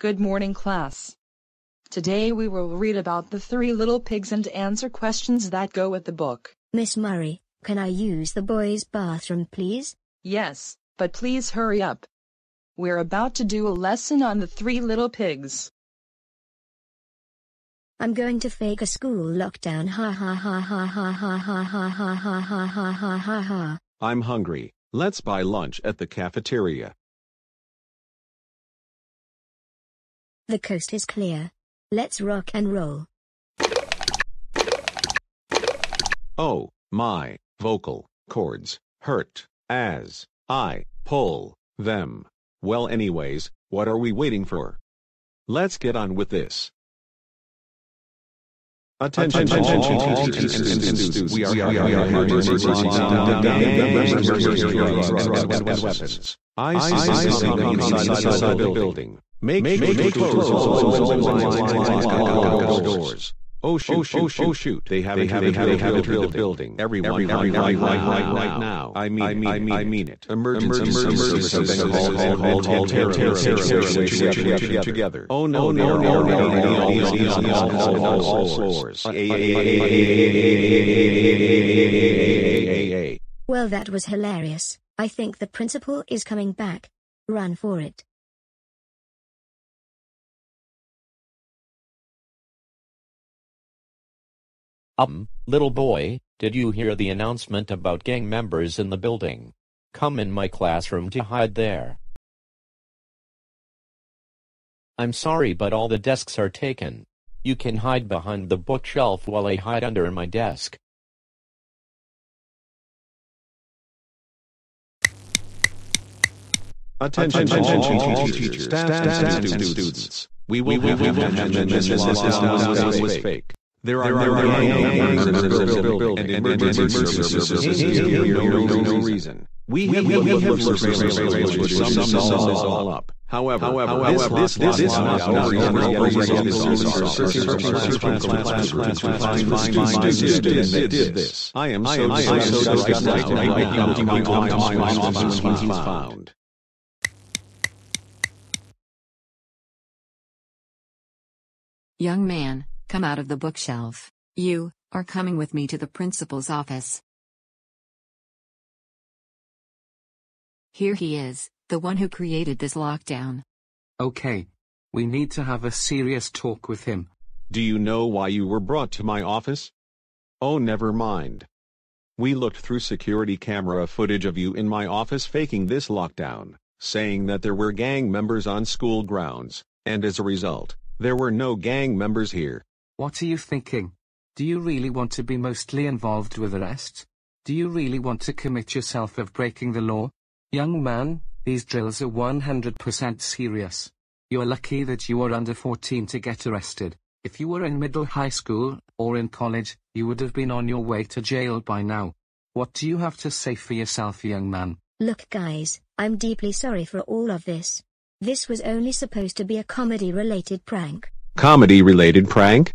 Good morning class. Today we will read about the three little pigs and answer questions that go with the book. Miss Murray, can I use the boys' bathroom please? Yes, but please hurry up. We're about to do a lesson on the three little pigs. I'm going to fake a school lockdown ha ha ha ha ha ha ha ha ha ha ha ha ha ha ha. I'm hungry. Let's buy lunch at the cafeteria. The coast is clear. Let's rock and roll. Oh, my vocal cords hurt as I pull them. Well, anyways, what are we waiting for? Let's get on with this. Attention, attention, all teachers and students. We are weapons. I see something inside the building. Make make close doors. Oh shoot! Oh shoot! Oh shoot! They have it! They have it! Have it! the building. Everyone! Everyone! Right! Right! Right! Right now! I mean! I mean! I mean it! Emergency! Emergency! All terror! Terror! Together! Oh no! No! No! No! All floors! Well, that was hilarious. I think the principal is coming back. Run for it. Um, little boy, did you hear the announcement about gang members in the building? Come in my classroom to hide there. I'm sorry but all the desks are taken. You can hide behind the bookshelf while I hide under my desk. Attention, attention, all teachers, staff, and students. We will have this was fake. There are no reason. We have looked for surveillance which all up. However, however, this this this is searching this. I am found. Young man, come out of the bookshelf. You are coming with me to the principal's office. Here he is, the one who created this lockdown. Okay. We need to have a serious talk with him. Do you know why you were brought to my office? Oh, never mind. We looked through security camera footage of you in my office faking this lockdown, saying that there were gang members on school grounds, and as a result, there were no gang members here. What are you thinking? Do you really want to be mostly involved with arrests? Do you really want to commit yourself of breaking the law? Young man, these drills are 100% serious. You're lucky that you are under 14 to get arrested. If you were in middle high school, or in college, you would have been on your way to jail by now. What do you have to say for yourself, young man? Look guys, I'm deeply sorry for all of this. This was only supposed to be a comedy-related prank. Comedy-related prank?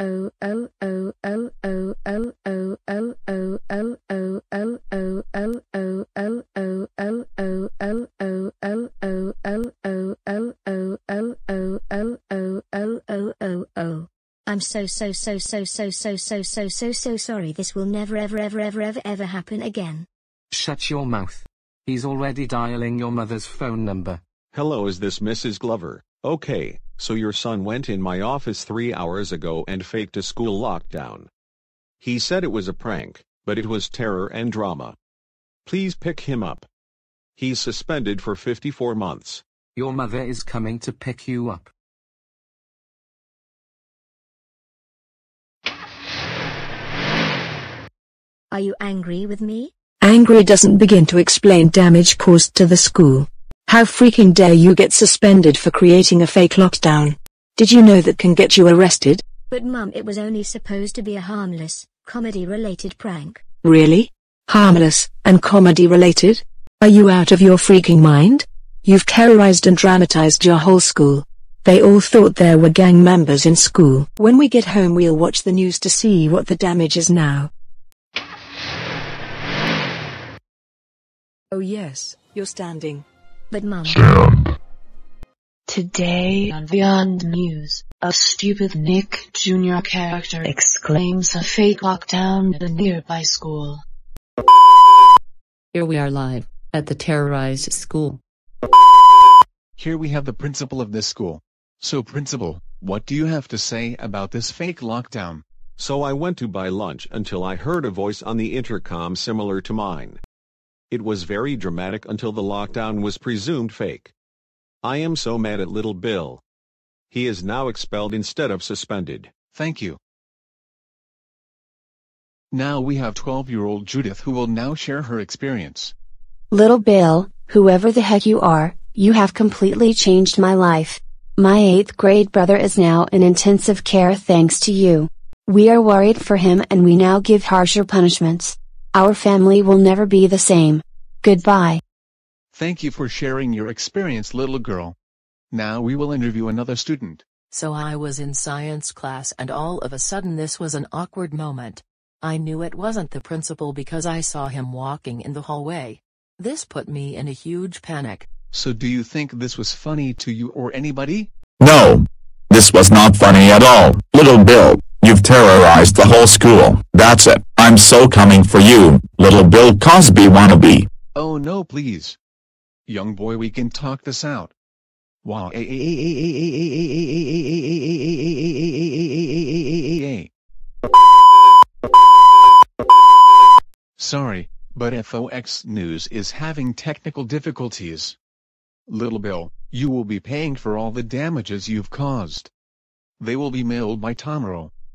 oh oh oh oh oh I'm so so so so so so so so so so sorry this will never ever ever ever ever ever happen again. Shut your mouth. He's already dialing your mother's phone number. Hello is this Mrs. Glover? Okay, so your son went in my office three hours ago and faked a school lockdown. He said it was a prank, but it was terror and drama. Please pick him up. He's suspended for 54 months. Your mother is coming to pick you up. Are you angry with me? Angry doesn't begin to explain damage caused to the school. How freaking dare you get suspended for creating a fake lockdown? Did you know that can get you arrested? But mum, it was only supposed to be a harmless, comedy-related prank. Really? Harmless, and comedy related? Are you out of your freaking mind? You've terrorized and dramatized your whole school. They all thought there were gang members in school. When we get home we'll watch the news to see what the damage is now. Oh yes, you're standing. But mum, Today on Beyond News, a stupid Nick Jr. character exclaims a fake lockdown at a nearby school. Here we are live at the terrorized school. Here we have the principal of this school. So principal, what do you have to say about this fake lockdown? So I went to buy lunch until I heard a voice on the intercom similar to mine. It was very dramatic until the lockdown was presumed fake. I am so mad at little Bill. He is now expelled instead of suspended. Thank you. Now we have 12-year-old Judith who will now share her experience. Little Bill, whoever the heck you are, you have completely changed my life. My 8th grade brother is now in intensive care thanks to you. We are worried for him and we now give harsher punishments. Our family will never be the same. Goodbye. Thank you for sharing your experience little girl. Now we will interview another student. So I was in science class and all of a sudden this was an awkward moment. I knew it wasn't the principal because I saw him walking in the hallway. This put me in a huge panic. So do you think this was funny to you or anybody? No. This was not funny at all. Little Bill, you've terrorized the whole school. That's it. I'm so coming for you, little Bill Cosby wannabe. Oh no please. Young boy we can talk this out. Wow. Sorry, but FOX News is having technical difficulties. Little Bill, you will be paying for all the damages you've caused. They will be mailed by tomorrow.